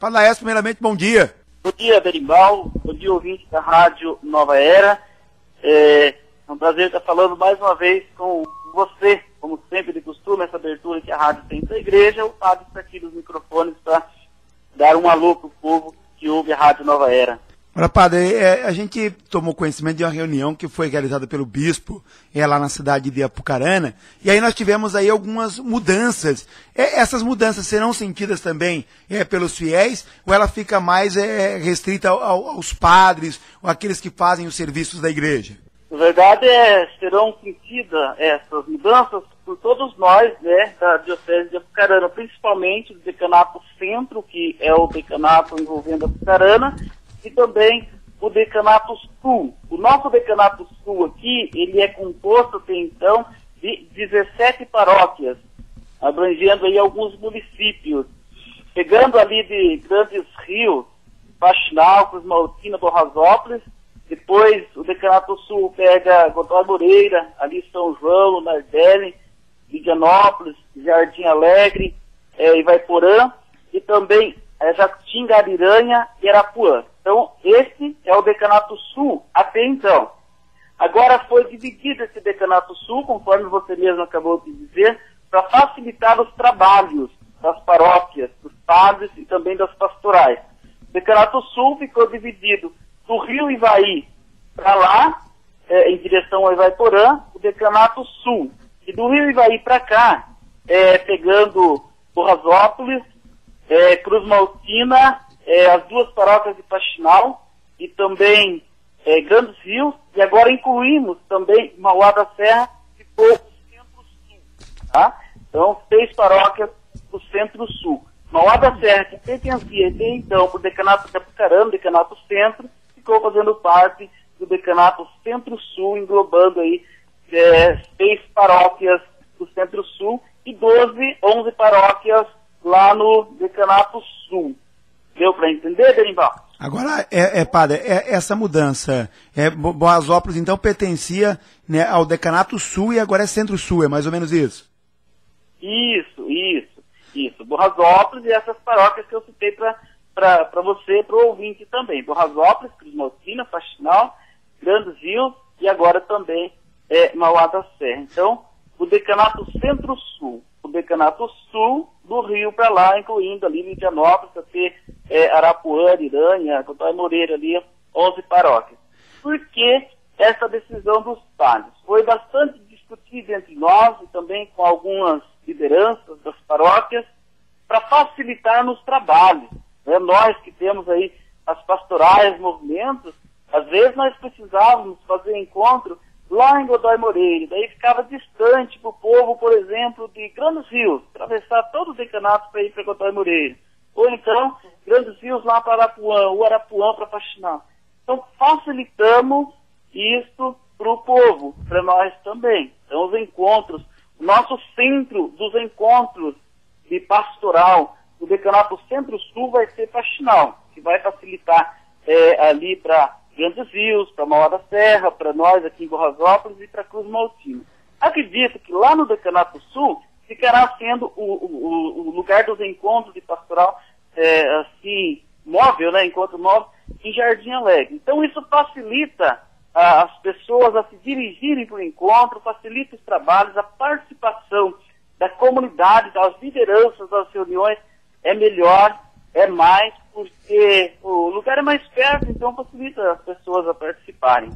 Padre Laércio, primeiramente, bom dia. Bom dia, Berimbau. Bom dia, ouvinte da Rádio Nova Era. É, é um prazer estar falando mais uma vez com você, como sempre de costume, essa abertura que a rádio tem da igreja. O padre está aqui nos microfones para dar um alô para o povo que ouve a Rádio Nova Era. Olha, padre, é, a gente tomou conhecimento de uma reunião que foi realizada pelo bispo é, lá na cidade de Apucarana, e aí nós tivemos aí algumas mudanças. É, essas mudanças serão sentidas também é, pelos fiéis, ou ela fica mais é, restrita ao, aos padres, ou aqueles que fazem os serviços da igreja? Na verdade, é, serão sentidas essas mudanças por todos nós, né, da Diocese de Apucarana, principalmente do Decanato Centro, que é o decanato envolvendo Apucarana, e também o Decanato Sul. O nosso Decanato Sul aqui, ele é composto até então de 17 paróquias, abrangendo aí alguns municípios. Pegando ali de Grandes Rios, Faxinal, Cruz Maltina, Borrasópolis, depois o Decanato Sul pega Godoy Moreira, ali São João, Nardelli, Lidianópolis, Jardim Alegre, é, Ivaiporã, e também é, Jacutinga, Ariranha e Arapuã. Então, esse é o decanato sul até então. Agora foi dividido esse decanato sul, conforme você mesmo acabou de dizer, para facilitar os trabalhos das paróquias, dos padres e também das pastorais. O decanato sul ficou dividido do Rio Ivaí para lá, é, em direção ao Ivaiporã, o decanato sul. E do Rio Ivaí para cá, é, pegando Borrasópolis, é, Cruz Maltina é, as duas paróquias de Faxinal e também é, Grandes Rios, e agora incluímos também Mauá da Serra, que ficou centro-sul. Tá? Então, seis paróquias do centro-sul. Mauá da Serra, que pertencia até então para o decanato de Apucarana, decanato centro, ficou fazendo parte do decanato centro-sul, englobando aí é, seis paróquias do centro-sul e 12, 11 paróquias lá no decanato sul. Deu para entender, Berimbau? Agora, é, é, padre, é, essa mudança, é, Boasópolis então pertencia né, ao Decanato Sul e agora é Centro-Sul, é mais ou menos isso? Isso, isso, isso. Borrasópolis e essas paróquias que eu citei para você, para o ouvinte também. Borrasópolis, Crismaltina, Faxinal, Grandes Rios e agora também é, Mauá da Serra. Então, o Decanato Centro-Sul, o Decanato Sul do Rio para lá, incluindo ali Lidianópolis, até é, Arapuã, Iranha, Cotói Moreira ali, 11 paróquias. Por que essa decisão dos padres? Foi bastante discutida entre nós e também com algumas lideranças das paróquias para facilitar nos trabalhos. Né? Nós que temos aí as pastorais, movimentos, às vezes nós precisávamos fazer encontro lá em Godoy Moreira. Daí ficava distante para o povo, por exemplo, de Grandes Rios, atravessar todo o decanato para ir para Godoy Moreira. Ou então, Grandes Rios lá para Arapuã, ou Arapuã para Faxinal. Então, facilitamos isso para o povo, para nós também. Então, os encontros, o nosso centro dos encontros de pastoral, o decanato Centro-Sul vai ser Faxinal, que vai facilitar é, ali para Grandes Rios, para Mauá da Serra, para nós aqui em Borrasópolis e para Cruz Maltino. Acredito que lá no Decanato Sul ficará sendo o, o, o lugar dos encontros de pastoral é, assim, móvel, né, encontro móvel, em Jardim Alegre. Então isso facilita a, as pessoas a se dirigirem para o encontro, facilita os trabalhos, a participação da comunidade, das lideranças das reuniões é melhor é mais porque o lugar é mais perto, então facilita as pessoas a participarem.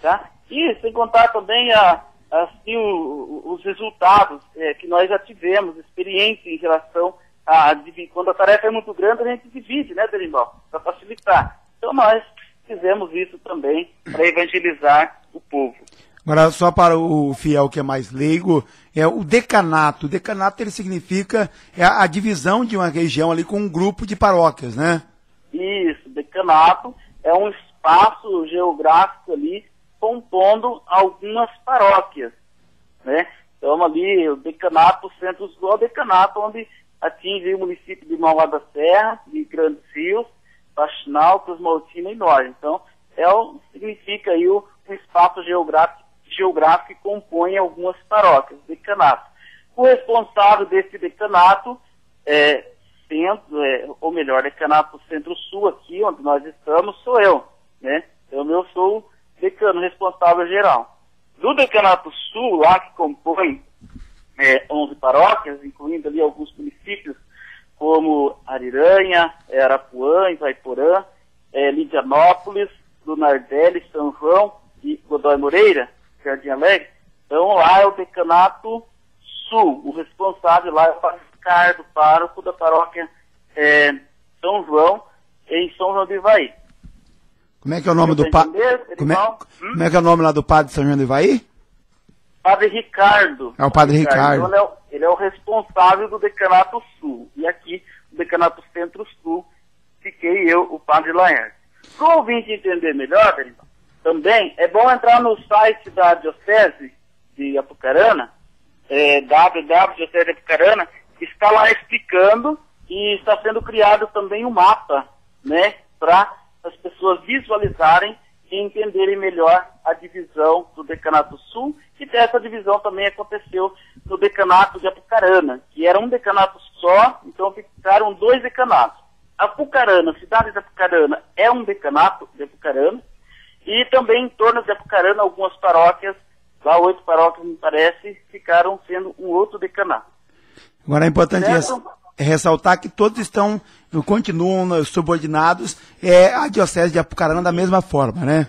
Tá? E sem contar também a, assim, o, os resultados é, que nós já tivemos, experiência em relação a quando a tarefa é muito grande, a gente divide, né, Derimbal? Para facilitar. Então nós fizemos isso também para evangelizar o povo. Agora, só para o fiel que é mais leigo, é o decanato. O decanato ele significa é a, divisão de uma região ali com um grupo de paróquias, né? Isso, decanato é um espaço geográfico ali compondo algumas paróquias, né? Então ali o decanato centro-sul é o decanato onde atinge o município de Mauá da Serra, de Grandes Rios, Faxinal, Cruz Maltina e Norte. Então, é o, significa aí o, o espaço geográfico geográfico que compõe algumas paróquias, decanato. O responsável desse decanato é, centro, é, ou melhor, decanato centro-sul aqui, onde nós estamos, sou eu, né? Então eu sou o decano responsável geral. Do decanato sul, lá que compõe é, 11 paróquias, incluindo ali alguns municípios como Ariranha, Arapuã, Itaiporã, é, Lidianópolis, do Nardelli, São João e Godoy Moreira, Jardim Alegre. Então lá é o decanato sul. O responsável lá é o padre Ricardo, pároco da paróquia é, São João, em São João do Ivaí. Como é que é o nome do padre? Como, é, hum? como é que é o nome lá do padre São João do Ivaí? Padre Ricardo. É o Padre Ricardo. Ricardo. Ele, é o, ele, é o, responsável do Decanato Sul. E aqui, o Decanato Centro-Sul, fiquei eu, o Padre Laerte. Para o ouvinte entender melhor, também é bom entrar no site da Diocese de Apucarana, é, www.diocese de Apucarana, está lá explicando e está sendo criado também um mapa, né, para as pessoas visualizarem e entenderem melhor a divisão do Decanato Sul, e essa divisão também aconteceu no Decanato de Apucarana, que era um decanato só, então ficaram dois decanatos. Apucarana, cidade de Apucarana, é um decanato de Apucarana, e também em torno de Apucarana, algumas paróquias, lá oito paróquias, me parece, ficaram sendo um outro decanato. Agora é importante ressaltar que todos estão, continuam subordinados é, à Diocese de Apucarana da mesma forma, né?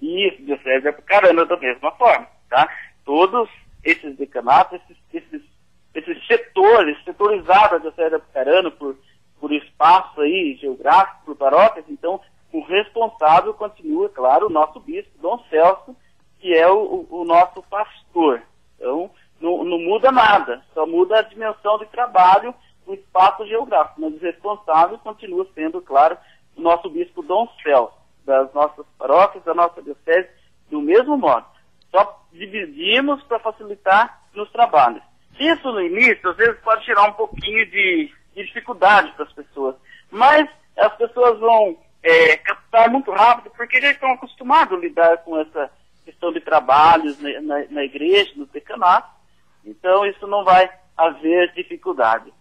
Isso, Diocese de Apucarana da mesma forma, tá? Todos esses decanatos, esses, esses, esses setores, setorizados da Diocese de Apucarana por, por espaço aí geográfico, por paróquias, então o responsável continua, claro, o nosso bispo, Dom Celso, que é o, o nosso pastor. Então, não, não, muda nada, só muda a dimensão de trabalho, o espaço geográfico, mas o responsável continua sendo, claro, o nosso bispo Dom Celso, das nossas paróquias, da nossa diocese, do mesmo modo. Só dividimos para facilitar nos trabalhos. Isso no início, às vezes, pode tirar um pouquinho de, de dificuldade para as pessoas, mas as pessoas vão é, captar muito rápido, porque já estão acostumados a lidar com essa questão de trabalhos na, na, na igreja, no decanato, então isso não vai haver dificuldade.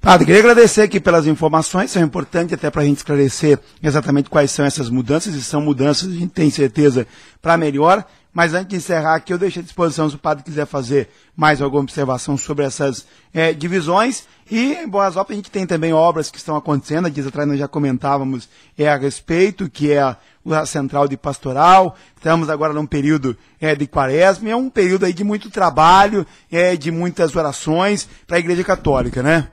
Padre, queria agradecer aqui pelas informações, são importantes até para a gente esclarecer exatamente quais são essas mudanças, e são mudanças, a gente tem certeza, para melhor. Mas antes de encerrar aqui, eu deixo à disposição se o padre quiser fazer mais alguma observação sobre essas é, divisões. E em Boasópolis a gente tem também obras que estão acontecendo, dias atrás nós já comentávamos é, a respeito, que é a, a central de pastoral. Estamos agora num período é, de quaresma, e é um período aí de muito trabalho, é, de muitas orações para a Igreja Católica, né?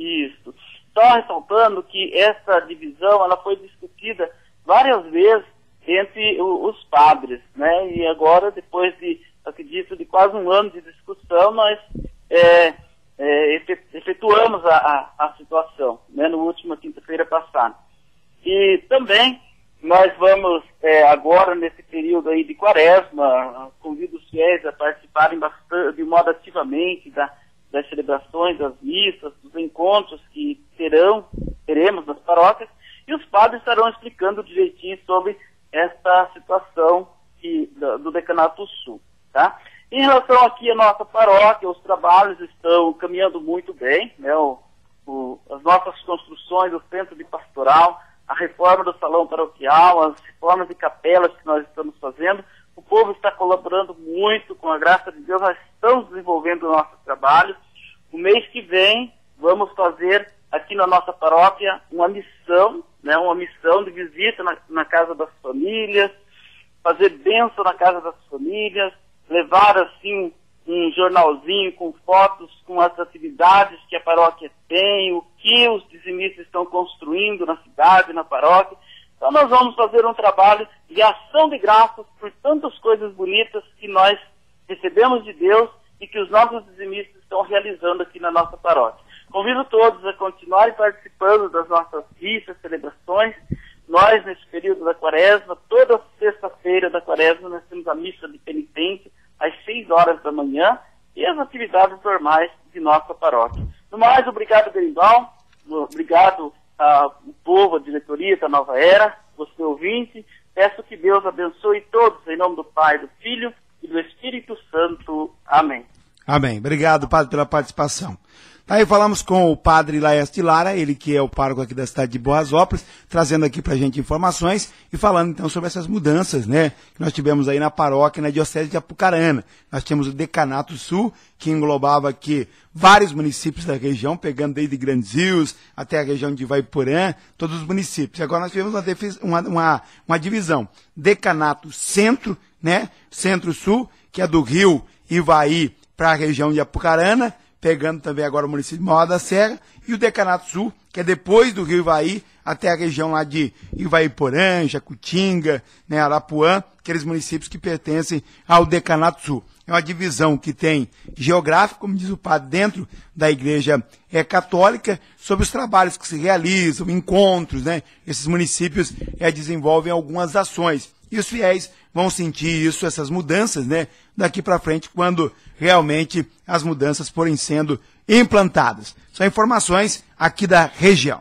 Isso. Só ressaltando que essa divisão ela foi discutida várias vezes entre os padres, né? E agora, depois de, acredito, de quase um ano de discussão, nós é, é, efetuamos a, a, a, situação, né? No último quinta-feira passada. E também nós vamos é, agora nesse período aí de quaresma, convido os fiéis a participarem bastante, de modo ativamente da, das celebrações, das missas, dos encontros que terão, teremos nas paróquias, e os padres estarão explicando direitinho sobre esta situação que, do, Decanato Sul. Tá? Em relação aqui à nossa paróquia, os trabalhos estão caminhando muito bem, né? o, o, as nossas construções, o centro de pastoral, a reforma do salão paroquial, as reformas de capelas que nós estamos fazendo, o povo está colaborando muito, com a graça de Deus, nós estamos desenvolvendo o nosso trabalho. O mês que vem, vamos fazer aqui na nossa paróquia uma missão, né, uma missão de visita na, na casa das famílias, fazer bênção na casa das famílias, levar assim um jornalzinho com fotos, com as atividades que a paróquia tem, o que os dizimistas estão construindo na cidade, na paróquia. Então nós vamos fazer um trabalho de ação de graças por tantas coisas bonitas que nós recebemos de Deus e que os nossos dizimistas estão realizando aqui na nossa paróquia. Convido todos a continuarem participando das nossas missas, celebrações. Nós, nesse período da quaresma, toda sexta-feira da quaresma, nós temos a missa de penitência às 6 horas da manhã e as atividades normais de nossa paróquia. No mais, obrigado, Berimbau, obrigado ao povo, a diretoria da Nova Era, você ouvinte. Peço que Deus abençoe todos, em nome do Pai, do Filho e do Espírito Santo. Amém. Amém. Obrigado, Padre, pela participação. Aí falamos com o padre Laeste Lara, ele que é o pároco aqui da cidade de Boasópolis, trazendo aqui pra gente informações e falando então sobre essas mudanças, né, que nós tivemos aí na paróquia, na diocese de Apucarana. Nós tínhamos o Decanato Sul, que englobava aqui vários municípios da região, pegando desde Grandes Rios até a região de Vaiporã, todos os municípios. Agora nós tivemos uma, uma, uma divisão. Decanato Centro, né, Centro-Sul, que é do Rio Ivaí para a região de Apucarana, pegando também agora o município de Mauá da Serra, e o Decanato Sul, que é depois do Rio Ivaí, até a região lá de Ivaiporã, Jacutinga, né, Arapuã, aqueles municípios que pertencem ao Decanato Sul. É uma divisão que tem geográfico, como diz o padre, dentro da igreja é, católica, sobre os trabalhos que se realizam, encontros, né? Esses municípios é, desenvolvem algumas ações. E os fiéis vão sentir isso, essas mudanças, né? Daqui para frente, quando realmente as mudanças forem sendo implantadas. São informações aqui da região.